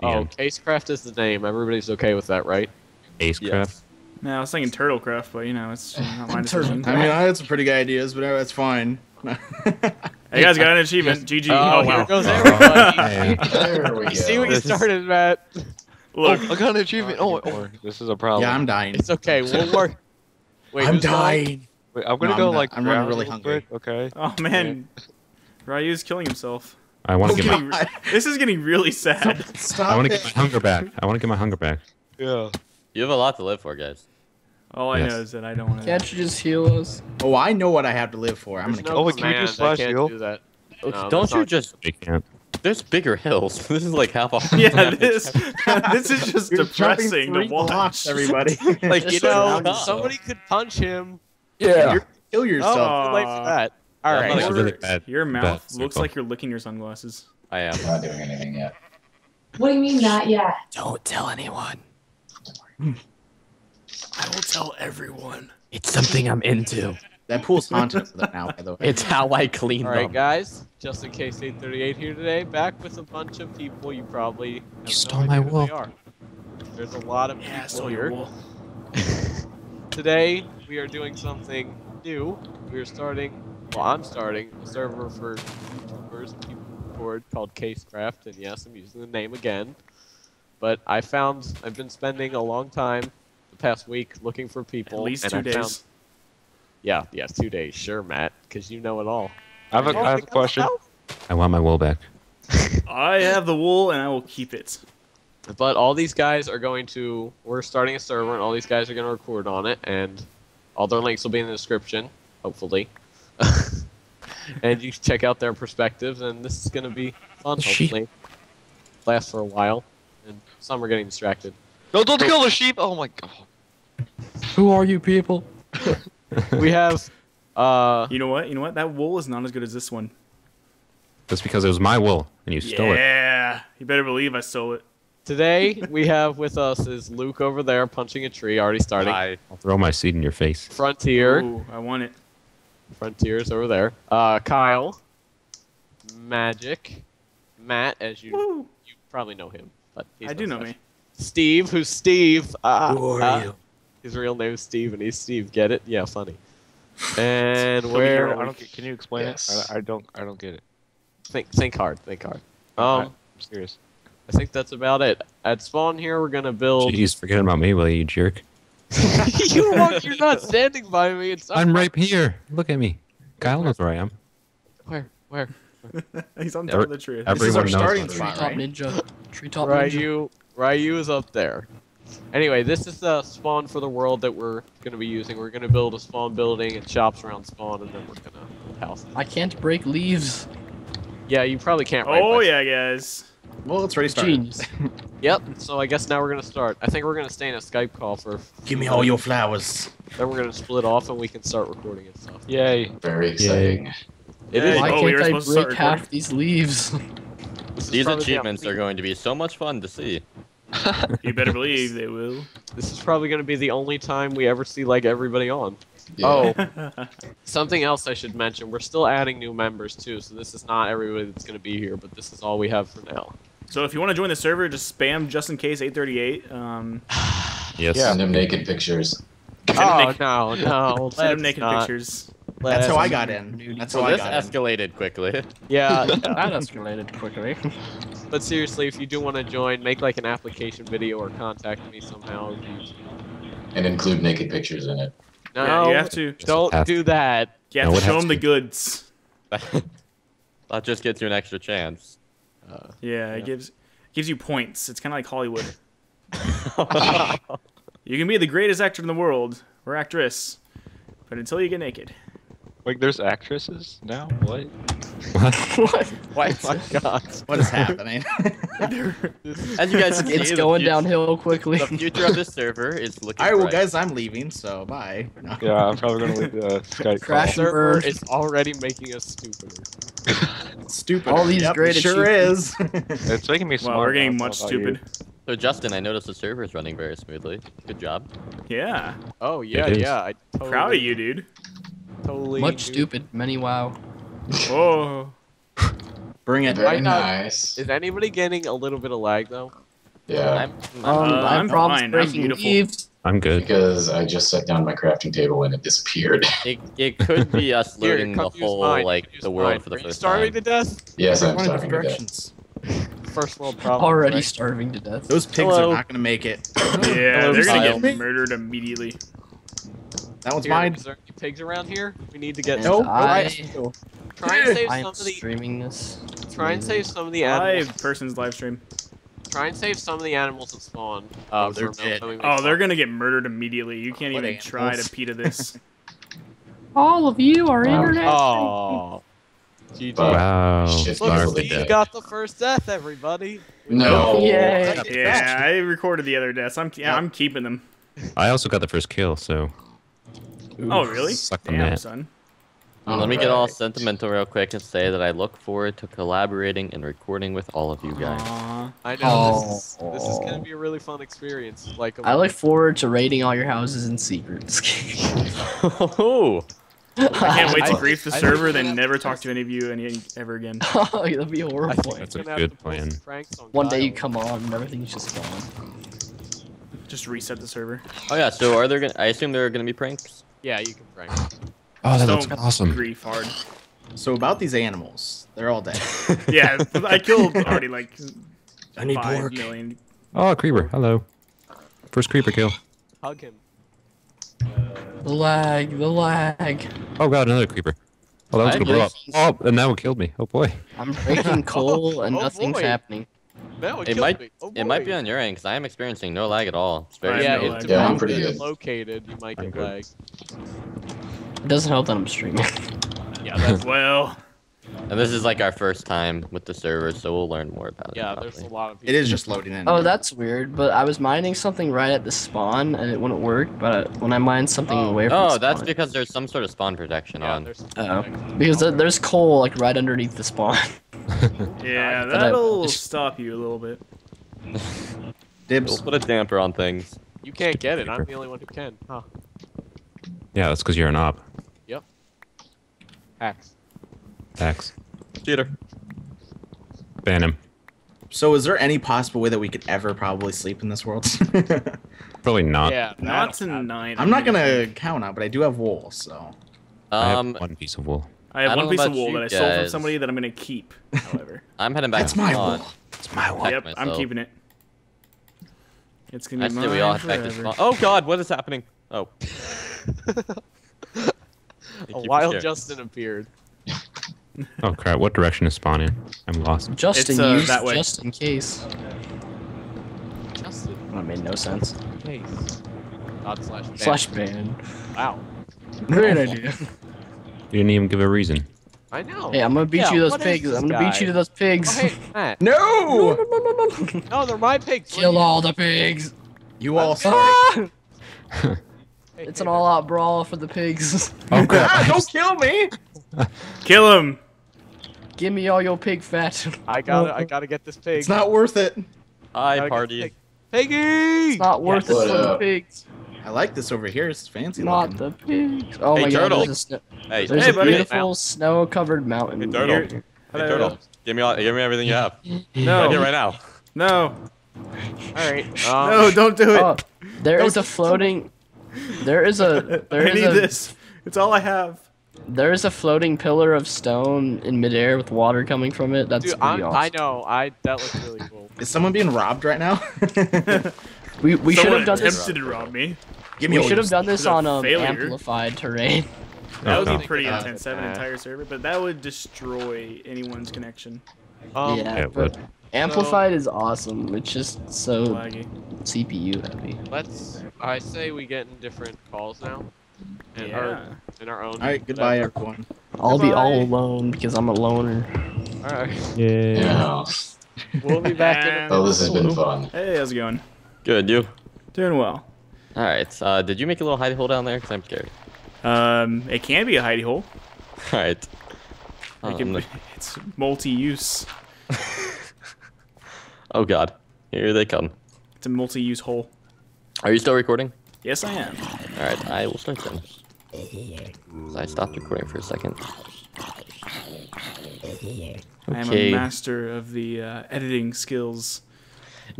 The Oh, end. Casecraft is the name. Everybody's okay with that, right? Acecraft. No, I was thinking Turtlecraft, but you know, it's not my decision. I mean, I had some pretty good ideas, but uh, that's fine. Hey, guys got an achievement. GG. Oh, Oh, here wow. goes oh, everybody. There we go. see what you This is- started, Matt? Look, I got an achievement. Oh, oh, oh. oh this is a problem. yeah, I'm dying. It's okay. We'll work. Wait, I'm dying. Wait, I'm gonna No, go I'm like I'm running really hungry. quick, Okay. oh man, Ryu's killing himself. I want to oh This get my this is getting really sad. Stop I want to get my hunger back. I want to get my hunger back. Yeah. You have a lot to live for, guys. All I Yes. know is that I don't want to. Can't you just heal us? Oh, I know what I have to live for. I'm There's gonna. no Oh, wait, can we do command. Slash heal? Do that. No, don't you not- just? They can't. There's bigger hills. this is like half a. Yeah, this this is just You're depressing to three watch. blocks, everybody. Like you know, uh, somebody could punch him. Yeah. Kill yourself. Oh. Too for that. All Yeah, right. I'm That's a Your- really bad. Your mouth looks circle. like you're licking your sunglasses. I am. not doing anything yet. What do you mean not yet? Don't tell anyone. I will tell everyone. It's something I'm into. That pool's haunted for that now, by the way. It's how I clean All right, them. guys. Just in case 838 here today, back with a bunch of people you probably have no stole idea my who wool. they are. There's a lot of Yeah, I people stole here. your. Today we are doing something new. We are starting. Well, I'm starting a server for YouTubers and people board called Casecraft, and yes, I'm using the name again. But I found I've been spending a long time, the past week, looking for people. At people. least and two I days. Found, yeah, yeah, two days, sure, Matt, because you know it all. I have a, I have a question. I want my wool back. I have the wool and I will keep it. But all these guys are going to. We're starting a server, and all these guys are going to record on it, and all their links will be in the description, hopefully. And you check out their perspectives, and this is going to be fun, Sheep. hopefully. Last for a while, and some are getting distracted. No, don't kill the sheep. Oh my god. Who are you people? we have. Uh, You know what? You know what? That wool is not as good as this one. That's because it was my wool and you stole it. yeah. You better believe I stole it. today we have with us is Luke over there punching a tree, already starting. I, I'll throw my seed in your face. Frontier. Ooh, I want it. Frontiers over there. Uh, Kyle, Magic, Matt, as you Woo. you probably know him, but he's I do know such. me. Steve, who's Steve? Uh, Who are uh, you? His real name is Steve, and he's Steve. Get it? Yeah, funny. And Can where? I don't can you explain Yes. it? I, I don't. I don't get it. think think hard. Think hard. I- Um, I'm serious. I think that's about it. At spawn here, we're gonna build. Jeez, forget about me, will you, you jerk? you won't, you're not standing by me. It's I'm right here. Look at me. Kyle knows where I am. Where? Where? He's on top of the tree. This is our knows starting about spot, Treetop right? ninja. Treetop ninja. Ryu, Ryu is up there. Anyway, this is the spawn for the world that we're going to be using. We're going to build a spawn building and shops around spawn, and then we're going to build houses. I can't break leaves. Yeah, you probably can't. Oh by- yeah, guys. Well, it's already started. Genius. Yep. So I guess now we're going to start. I think we're going to stay in a Skype call for. Give me all your flowers. Then we're going to split off, and we can start recording and stuff. Yay. Very exciting. It Yeah, is. Why oh, can't I supposed to start break half these leaves? these probably the achievements are going to be so much fun to see. You better believe they will. This is probably going to be the only time we ever see like everybody on. Yeah. Oh, something else I should mention. We're still adding new members too, so this is not everybody that's going to be here, but this is all we have for now. So if you want to join the server, just spam just in case 838. Um, Yes. Send him naked pictures. Oh no, no! send him naked not. pictures. That's how I got in. That's how So I this got in. escalated quickly. Yeah, That escalated quickly. but seriously, if you do want to join, make like an application video or contact me somehow. And include naked pictures in it. No, Yeah, you have to. don't have do that. You have No, to show them the goods. that just gets you an extra chance. Uh, Yeah, it gives gives you points. It's kind of like Hollywood. You can be the greatest actor in the world or actress, but until you get naked. Like, there's actresses now. What? what? why? My God. What is happening? As you guys see, It's going fut- downhill quickly. The future of this server is looking All right, well, bright. guys, I'm leaving, so bye. No. Yeah, I'm probably gonna leave the uh, Skype Crash call. server is already making us stupider. Stupid. All these yep, great it sure is. It's making me smart. Wow, we're getting I much know about you. stupid. So Justin, I noticed the server is running very smoothly. Good job. Yeah, Oh yeah, yeah. I totally, proud of you, dude. Totally. Much knew- stupid. Many wow. Oh, Bring it. Why not? nice. Is anybody getting a little bit of lag though? Yeah, I'm, Uh, Um, I have I'm problems fine, I'm breaking beautiful. leaves. I'm good. because I just set down my crafting table and it disappeared. it, it could be us Here, learning the whole mine, like the world mine. for the Are you first starving time. to death? yes, I'm Going in starting different to death. First world problem. Already right? starving to death. Those pigs Hello. are not gonna make it. Yeah, Hello, they're gonna get murdered immediately. That one's Here, mine. Is there any pigs around here? We need to get. And Nope. I, Try and save I'm some of the. streaming this. Try and save some of the animals. Live person's live stream. Try and save some of the animals that spawn. Oh, they're dead. Oh, make they're gonna get murdered immediately. You can't What even try to animals? PETA this. All of you are Wow. internet. Oh. GG. Wow. Wow. Shit, Look, Starving Starving Steve to death. got the first death, everybody. No. Yay. yeah, I recorded the other deaths. I'm yeah, I'm keeping them. I also got the first kill, so Oh really? Suck Damn, that. son. Let me get all sentimental real quick and say that I look forward to collaborating and recording with all of you guys. Aw. I know this is this is gonna be a really fun experience. Like I look forward to raiding all your houses in secrets. Oh, I can't wait to grief the I server, think then never to talk to any of you any ever again. oh, that'd be I horrible. think That's a good plan. on One day you come on and everything's just gone. Just reset the server. oh yeah. So are there? Gonna, I assume there are gonna be pranks. Yeah, you can prank. Oh, that looks don't awesome. Grief hard. So about these animals, they're all dead. Yeah, I killed already like I need five pork. million. Oh, creeper. Hello. First creeper kill. Hug him. The lag, the lag. Oh god, another creeper. Oh, that one's I gonna blow up. Oh, and that one killed me. Oh boy. I'm breaking coal and Oh, nothing's boy. happening. No, it, It might. me. Oh, It might be on your end because I am experiencing no lag at all. It's very. Yeah, no it Yeah, I'm pretty good. located. You might I'm get lag. It doesn't help that I'm streaming. Yeah, that's Well, And this is like our first time with the server, so we'll learn more about yeah. it. Yeah, there's a lot of. It is just loading in. oh, that's weird. But I was mining something right at the spawn and it wouldn't work. But when I mined something Oh. away from Oh, the that's because there's some sort of spawn protection Yeah, on. there's. Oh. because there's coal like right underneath the spawn. yeah, that'll stop you a little bit. We'll Dibs. put a damper on things. You can't get it. I'm the only one who can. Huh? Yeah, that's because you're an op. Yep. Hacks. Tax. Cheater. Ban him. So is there any possible way that we could ever probably sleep in this world? Probably not. Yeah. Not that'll tonight. I'm not gonna count on, but I do have wool, so I have Um, one piece of wool. I have I one piece of wool that I sold from somebody that I'm gonna keep. However, I'm heading back that's to my spawn. wool. It's my wool. Heck yep, I'm keeping it. It's gonna be Actually, mine we all head back to forever. spawn. Oh god, what is happening? Oh. A wild. Justin appeared. Oh crap! What direction is spawn in? I'm lost. Justin, It's, uh, use, that way. just in case. Justin. That made no sense. Case. Dot slash. ban. Slash ban. Wow. Great idea. You didn't even give a reason. I know. Hey, I'm gonna beat Yeah, you to those pigs. I'm gonna beat you to those pigs. Oh, hey, Matt. No! No, no, no, no, no. no, they're my pigs. What Kill are you- all the pigs. You all started. Hey, It's hey, an all-out brawl for the pigs. Oh crap! Ah, don't kill me! Kill him. Give me all your pig fat. I gotta, I gotta get this pig. It's not worth it. Hi, Gotta get party. this pig. Piggy! It's not worth Yes. it for What the up? pigs. I like this over here. It's fancy Not looking. the pigs. Oh Hey, my turtle. god, there's a, sno- Hey, there's Hey, a buddy. beautiful snow-covered mountain. Hey, turtle. here. Hey, Hello. turtle. Give me all, give me everything you have. no. Right No, here, right now. no, Alright. Um, no! Don't do it. Oh, there is Don't- a floating. There is a there I is need a this. It's all I have. there is a floating pillar of stone in midair with water coming from it. That's Dude, pretty I'm, I awesome. know. I that looks really cool. Is someone being robbed right now? We we should have done this. attempted to rob me. Give me We should have done this It's a on um, failure. amplified terrain. That would be pretty Yeah. intense. Have an entire server, but that would destroy anyone's connection. Um, yeah, Yeah, but would. amplified is awesome. It's just so Laggy. CPU heavy. Let's. I say we get in different calls now. And Yeah. our, in our own. All right, goodbye, everyone. I'll be all alone because I'm a loner. All right. Yeah. Yeah. We'll be back in. And- Oh, this has been fun. Hey, how's it going? Good, you. Doing well. All right. Uh, did you make a little hidey hole down there? Cause I'm scared. Um, it can be a hidey hole. All right. Can Um, it's multi-use. oh God. Here they come. It's a multi-use hole. Are you still recording? Yes, I am. All right. I will start then. I stopped recording for a second. I am a master of the uh, editing skills.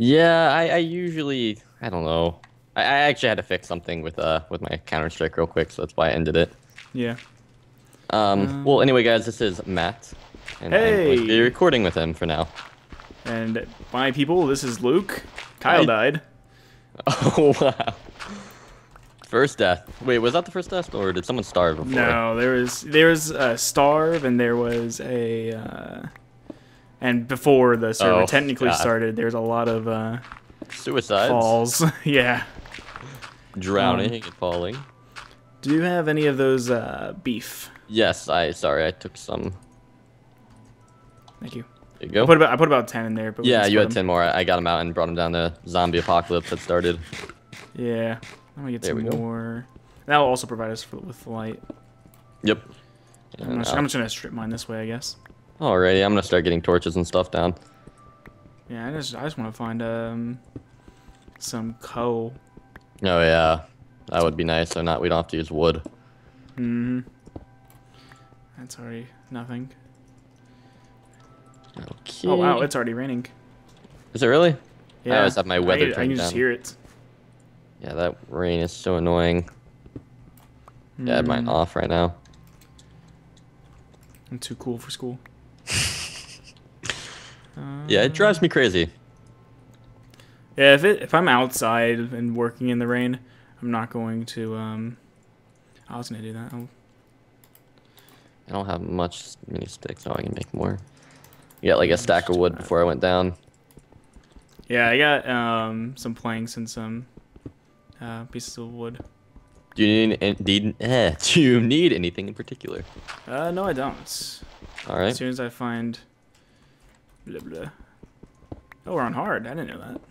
Yeah, I, I usually I don't know. I, I actually had to fix something with uh with my Counter Strike real quick, so that's why I ended it. Yeah. Um. well, anyway, guys, this is Matt, and I'm going to be recording with him for now. And my people, this is Luke. Kyle Hi. died. Oh wow. First death. Wait, was that the first death, or did someone starve before? No, there was there was a starve and there was a uh, and before the server Oh, technically God. started, there's a lot of uh, Suicides, falls. yeah. drowning, Um, and falling. Do you have any of those uh, beef? Yes, I sorry, I took some. Thank you. There you go. I put about I put about ten in there. But yeah, you had had 'em. ten more. I got them out and brought them down to zombie apocalypse that started. Yeah. I'm gonna get There some we go. more. That will also provide us for, with light. Yep. I'm, just, uh, I'm just gonna strip mine this way, I guess. Alrighty, I'm gonna start getting torches and stuff down. Yeah, I just I just want to find um some coal. Oh yeah, that would be nice. So not we don't have to use wood. Mm hmm. That's already nothing. Okay. Oh wow, it's already raining. Is it really? Yeah. I always have my weather I turned can just down. hear it. Yeah, that rain is so annoying. Yeah, I have mine Mm, off right now. I'm too cool for school. Yeah, it drives me crazy. Yeah, if it if I'm outside and working in the rain, I'm not going to um. I was gonna do that. Oh, I don't have much mini sticks, so I can make more. You got like a stack of wood before I went down. Yeah, I got um some planks and some uh, pieces of wood. Do you need, need eh, do you need anything in particular? Uh, no, I don't. All right. As soon as I find. Blah, blah. Oh, we're on hard. I didn't know that.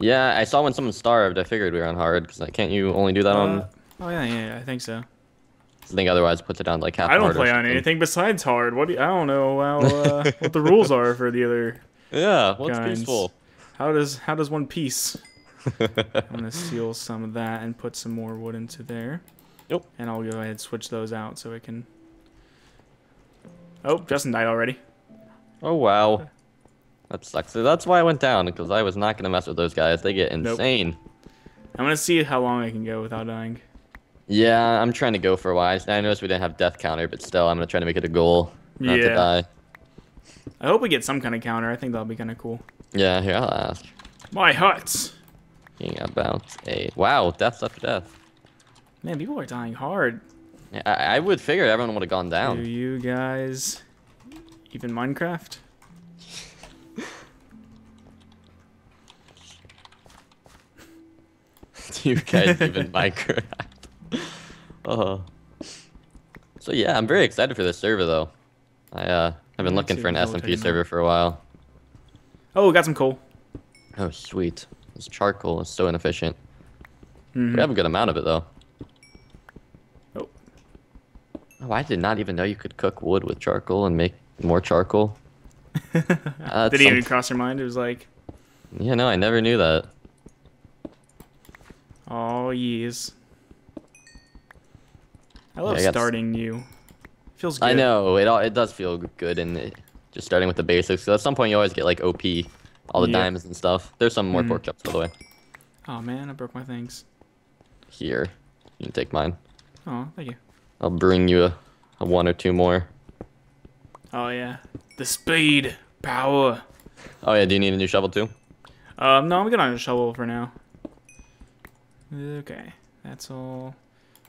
Yeah, I saw when someone starved. I figured we were on hard because I can't you only do that on? Uh, oh yeah, yeah, yeah, I think so. I think otherwise puts it down like half. I don't play on anything besides hard. What do you, I don't know how uh, what the rules are for the other. Yeah, what's Guys. peaceful? How does how does one piece? I'm gonna steal some of that and put some more wood into there. Yep. And I'll go ahead and switch those out so it can. Oh, Justin died already. Oh wow, that sucks. So that's why I went down because I was not gonna mess with those guys. They get Nope. insane. I'm gonna see how long I can go without dying. Yeah, I'm trying to go for a while. I noticed we didn't have death counter, but still, I'm gonna try to make it a goal not to Yeah. die. I hope we get some kind of counter. I think that'll be kind of cool. Yeah, here I'll ask. My hut. King about a wow, death after death. Man, people are dying hard. Yeah, I, I would figure everyone would have gone Do down. you guys even Minecraft? you guys even Minecraft? uh, so yeah, I'm very excited for this server though. I uh, I've been looking for an SMP server for a while. Oh, we got some coal. Oh sweet, this charcoal is so inefficient. Mhm. We have a good amount of it though. Oh. Oh, I did not even know you could cook wood with charcoal and make more charcoal. That's Did it even cross your mind? It was like, Yeah, no, I never knew that. I love I starting new. Feels good. I know it all. It does feel good, and it, just starting with the basics. 'cause at some point, you always get like OP, all the Yeah. diamonds and stuff. There's some more Mhm. pork chops, by the way. Oh man, I broke my things. Here, you can take mine. Oh, thank you. I'll bring you a, a one or two more. Oh yeah, the speed, power. Oh yeah, do you need a new shovel too? Um, no, I'm good on a shovel for now. Okay, that's all.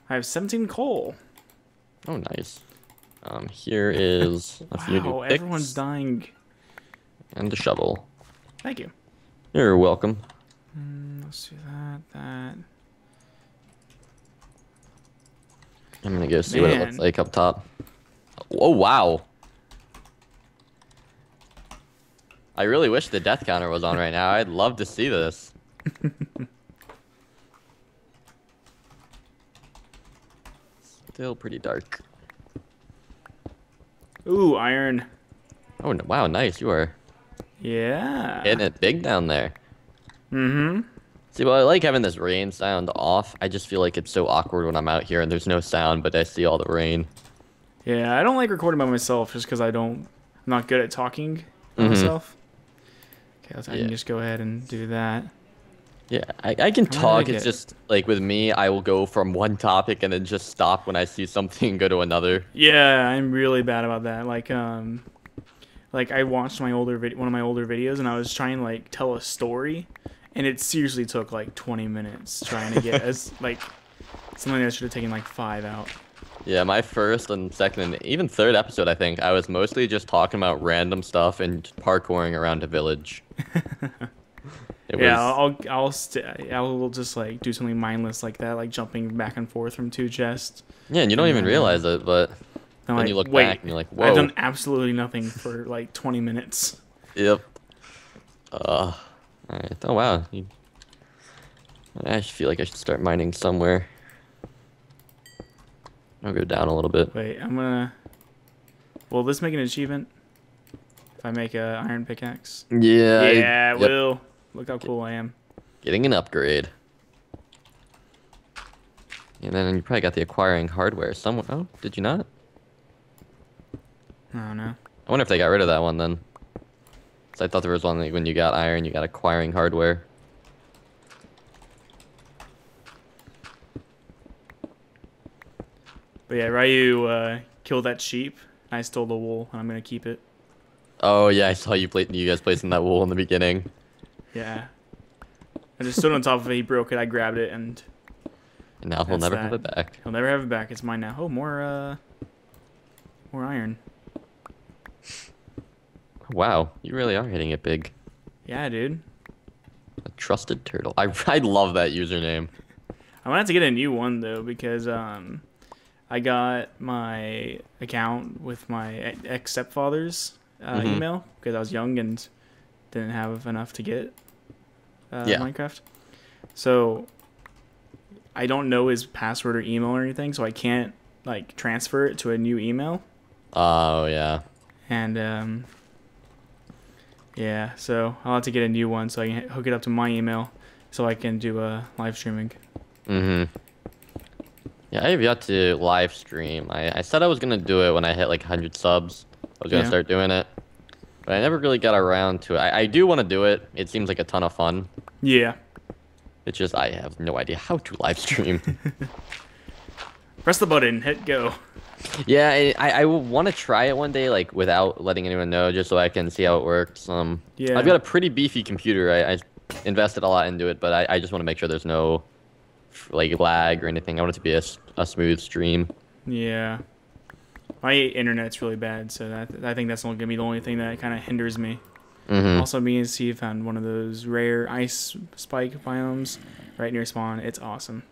I have 17 coal. Oh nice. Um, here is a few Wow, new everyone's dying. and a shovel. Thank you. You're welcome. Mm, let's do that. That. I'm gonna go see what it looks like up top. Oh wow. I really wish the death counter was on right now. I'd love to see this. Still pretty dark. Ooh, iron. Oh wow, nice. You are Yeah. hitting it big down there. Mm-hmm. See, well, I like having this rain sound off. I just feel like it's so awkward when I'm out here and there's no sound, but I see all the rain. Yeah, I don't like recording by myself just because I don't. I'm not good at talking by Mhm. myself. Okay, let's, I Yeah. can just go ahead and do that. Yeah, I, I can talk. get- It's just like with me, I will go from one topic and then just stop when I see something and go to another. Yeah, I'm really bad about that. Like, um, like I watched my older vid- one of my older videos, and I was trying to like tell a story, and it seriously took like 20 minutes trying to get as like something that should have taken like five out. Yeah, my first and second and even third episode, I think, I was mostly just talking about random stuff and parkouring around a village. It yeah, was, I'll I'll st- I'll just like do something mindless like that, like jumping back and forth from two chests. yeah, and you don't even Yeah. realize it, but then like, you look wait, back and you're like, whoa. I've done absolutely nothing for like 20 minutes. Yep. Uh, alright. Oh, wow. I just feel like I should start mining somewhere. I'll go down a little bit. Wait, I'm gonna. Will this make an achievement? If I make a iron pickaxe? Yeah. I- yeah, it yep, will. Look how cool I am. Getting an upgrade. And then you probably got the acquiring hardware somewhere. Oh, did you not? I don't know. I wonder if they got rid of that one then. 'Cause I thought there was one like when you got iron, you got acquiring hardware. But yeah, Ryu uh, killed that sheep. I stole the wool, and I'm gonna keep it. Oh yeah, I saw you play you guys placing that wool in the beginning. Yeah. I just stood on top of it. He broke it. I grabbed it, and And now he'll never have it back. he'll never have it back. It's mine now. Oh, more uh, more iron. Wow, you really are hitting it big. Yeah, dude. A trusted turtle. I I love that username. I might have to get a new one though because um, I got my account with my ex stepfather's uh, Mhm. email because I was young and didn't have enough to get uh, Yeah. Minecraft. So I don't know his password or email or anything, so I can't like transfer it to a new email. Oh yeah. And um, yeah, so I'll have to get a new one so I can hook it up to my email so I can do uh, live streaming. Mm-hmm. Yeah, I have yet to live stream. I, I said I was gonna do it when I hit like 100 subs. I was gonna Yeah. start doing it, but I never really got around to it. I, I do want to do it. It seems like a ton of fun. Yeah. It's just I have no idea how to live stream. Press the button, hit go. yeah, I I, I want to try it one day, like without letting anyone know, just so I can see how it works. Um, Yeah. I've got a pretty beefy computer. I, I invested a lot into it, but I, I just want to make sure there's no like lag or anything. I want it to be a, a smooth stream. Yeah. My internet's really bad, so that I think that's gonna be the only thing that kind of hinders me. Mm-hmm. Also, me and Steve found one of those rare ice spike biomes right near spawn. It's awesome.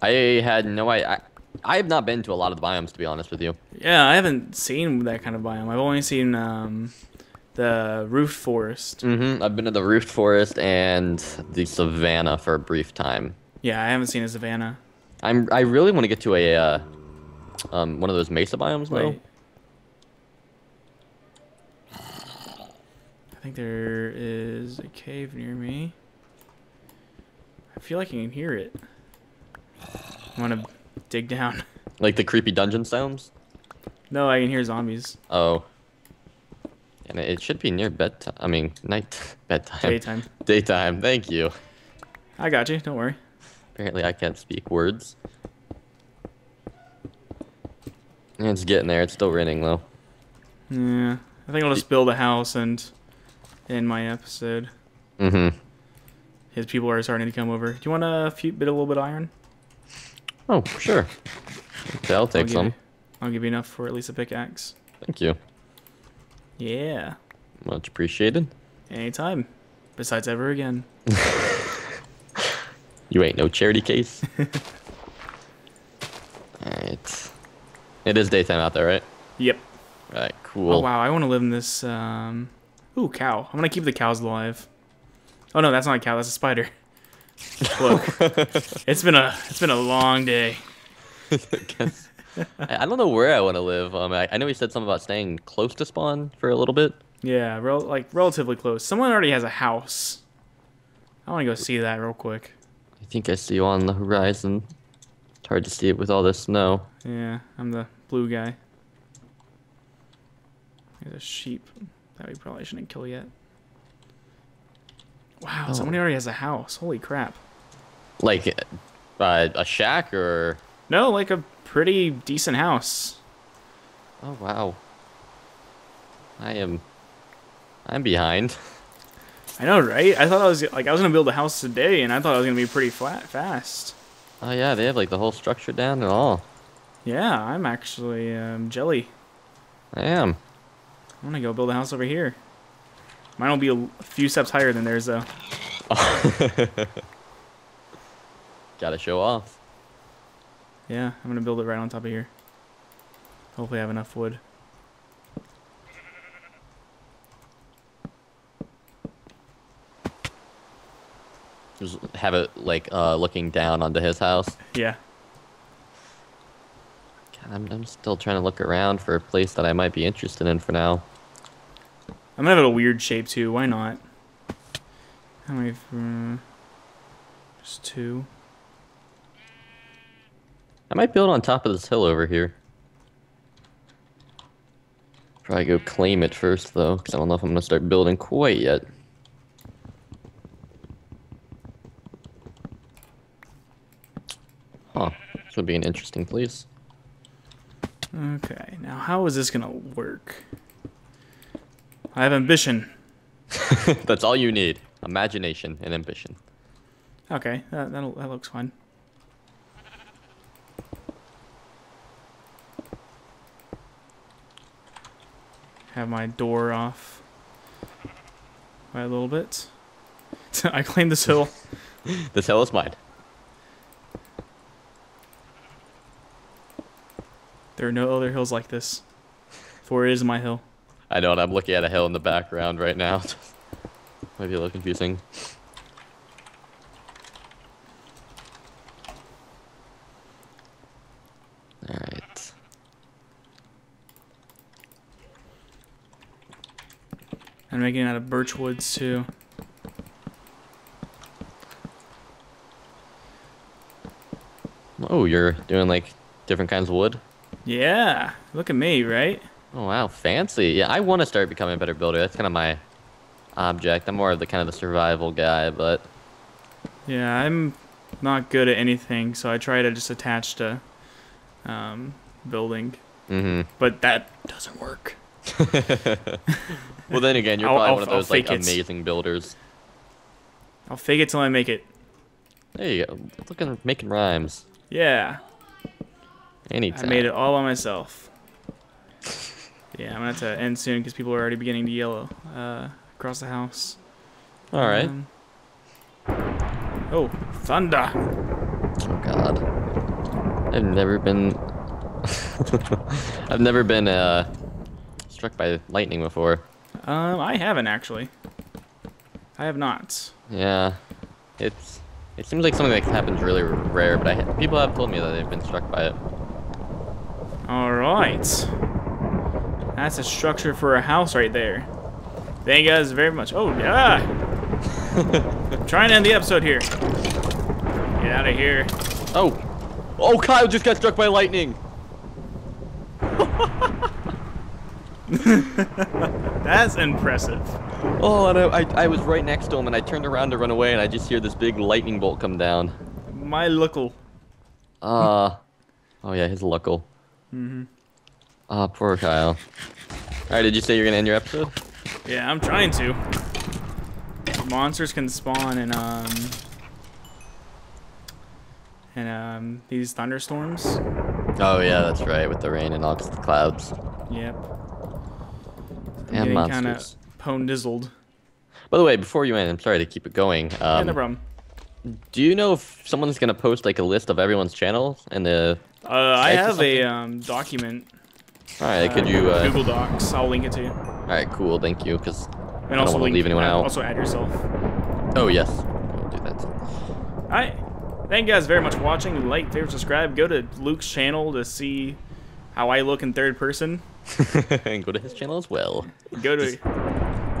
I had no I, I I have not been to a lot of the biomes to be honest with you. Yeah, I haven't seen that kind of biome. I've only seen um, the roof forest. Mm-hmm. I've been to the Roofed Forest and the Savannah for a brief time. Yeah, I haven't seen a savannah. I'm I really want to get to a uh, um one of those mesa biomes though. I think there is a cave near me. I feel like I can hear it. I want to dig down. Like the creepy dungeon sounds. No, I can hear zombies. Oh. And it should be near bedtime. I mean, night bedtime. Daytime. Daytime. Thank you. I got you. Don't worry. Apparently, I can't speak words. It's getting there. It's still raining though. Yeah, I think I'll just build a house and end my episode. Mm-hmm. His people are starting to come over. Do you want a few bit, a little bit of iron? Oh, sure. Okay, I'll take give some. You, I'll give you enough for at least a pickaxe. Thank you. Yeah, Much appreciated. anytime. Besides ever again. You ain't no charity case. Alright. It is daytime out there, right? Yep. Right, cool. Oh wow, I want to live in this. Um... Ooh, cow. I'm gonna keep the cows alive. Oh no, that's not a cow. That's a spider. Look, it's been a it's been a long day. Guess- I, I don't know where I want to live. Um, I, I know he said something about staying close to spawn for a little bit. Yeah, rel- like relatively close. Someone already has a house. I want to go see that real quick. I think I see you on the horizon. It's hard to see it with all this snow. Yeah, I'm the blue guy. There's a sheep that we probably shouldn't kill yet. Wow, somebody already has a house. Holy crap. Like, uh, a shack or? No, like a pretty decent house. Oh wow. I am. I'm behind. I know, right? I thought I was like I was gonna build a house today, and I thought I was gonna be pretty flat fast. Oh yeah, they have like the whole structure down and all. Yeah, I'm actually um, jelly. I am. I'm gonna go build a house over here. Mine will be a few steps higher than theirs, though. Gotta show off. Yeah, I'm gonna build it right on top of here. Hopefully, I have enough wood. Just have it like uh, looking down onto his house. Yeah. God, I'm, I'm still trying to look around for a place that I might be interested in for now. I'm gonna have a weird shape too. Why not? How many? Uh, just two. I might build on top of this hill over here. Probably go claim it first though, because I don't know if I'm gonna start building quite yet. Huh. This would be an interesting place. Okay, now how is this gonna work? I have ambition. That's all you need. Imagination and ambition. Okay, that that'll, that looks fine. Have my door off by a little bit. I claim this hill. This hill is mine. There are no other hills like this, for it is my hill. I know, and I'm looking at a hill in the background right now. Might be a little confusing. Alright. I'm making it out of birch woods too. Oh, you're doing like different kinds of wood? Yeah, look at me, right? Oh wow, fancy. Yeah, I want to start becoming a better builder. That's kind of my object. I'm more of the kind of the survival guy, but Yeah, I'm not good at anything, so I try to just attach to um, building, hmm but that doesn't work. Well, then again, you're I'll- probably I'll- one of those like it. amazing builders. I'll fake it till I make it. There you go. Looking, making rhymes. Yeah, I made it all by myself. Yeah, I'm gonna have to end soon because people are already beginning to yellow uh, across the house. All right. Um, oh, thunder! Oh God. I've never been. I've never been uh, struck by lightning before. Um, I haven't actually. I have not. Yeah, it's. It seems like something that happens really rare, but I people have told me that they've been struck by it. All right. That's a structure for a house right there. Thank you guys very much. Oh, yeah. Trying to end the episode here. Get out of here. Oh, oh! Kyle just got struck by lightning. That's impressive. Oh, and I, I, I was right next to him, and I turned around to run away, and I just hear this big lightning bolt come down. My lookle. Uh, oh yeah, his luckle. Mm-hmm. Ah, poor Kyle. Alright, did you say you're gonna end your episode? Yeah, I'm trying to. Monsters can spawn in um in um these thunderstorms. Oh yeah, that's right, with the rain and all the clouds. Yep. I'm And getting kind of monsters. pone-dizzled. By the way, before you end, I'm sorry to keep it going. yeah, Um, no problem. do you know if someone's gonna post like a list of everyone's channels and the? Uh, I have a um document. All right, could you? Uh, Google Docs. I'll link it to you. all right, cool, thank you, because I don't wanna leave anyone uh, out. Also add yourself. oh yes, I'll do that. All right. Thank you guys very much for watching. Like, favorite, subscribe. Go to Luke's channel to see how I look in third person. and go to his channel as well. Go to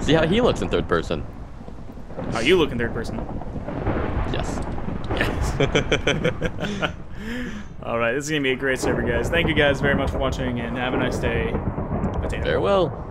See how he looks in third person. how you look in third person. Yes. Yes. All right, this is gonna be a great server, guys. Thank you guys very much for watching, and have a nice day. Potato. Farewell.